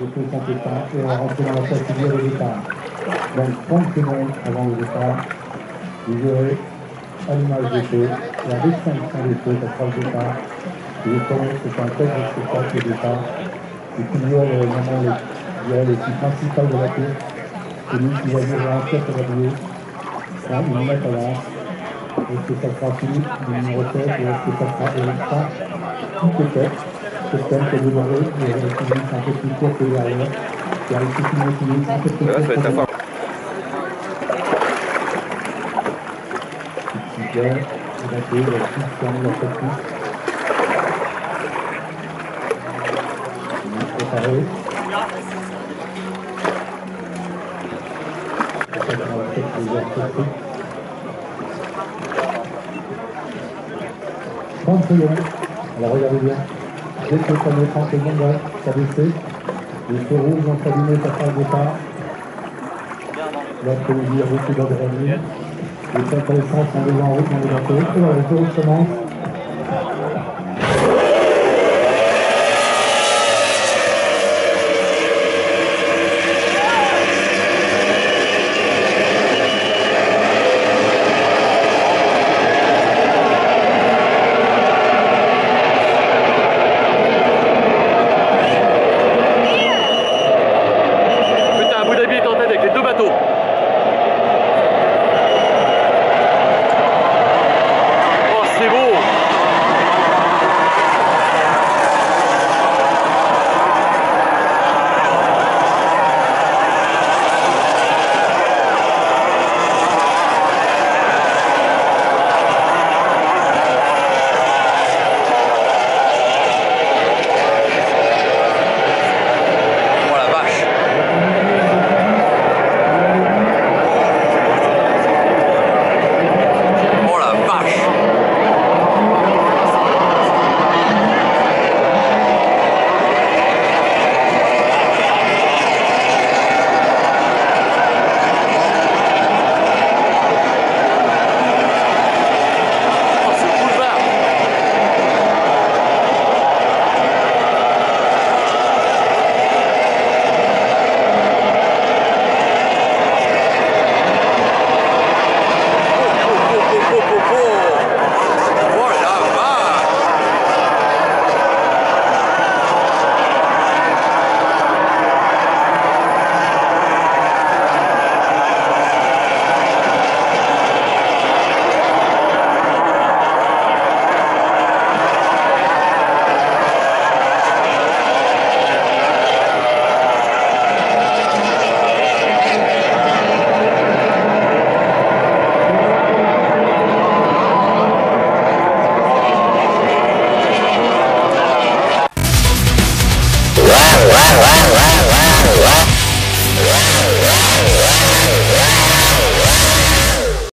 de tout son départ et rentrer dans la procédure de départ. Donc 30 secondes avant le départ, vous aurez à l'image des feux, la distinction des feux, ça sera le départ. Et vous savez que c'est un très gros spectacle le départ. Et toujours le moment le, je le plus principal de la course, celui qui va durer un siècle à la Là, il en met à l'avance. Est-ce que ça sera Philippe, le numéro 7, ou est-ce que ça sera Eric Tout est fait. C'est vous aurez, vous aurez une minute un peu plus court que derrière. Une minute un peu plus ça va court être que à fort. Super, il a fait la préparé. 30 secondes. Alors regardez bien. Dès que ça défend, c'est bon, ça. Les feux rouges ont allumé ça passe départ. L'après-midi beaucoup d'adrénaline. Les quatre sont déjà en route dans les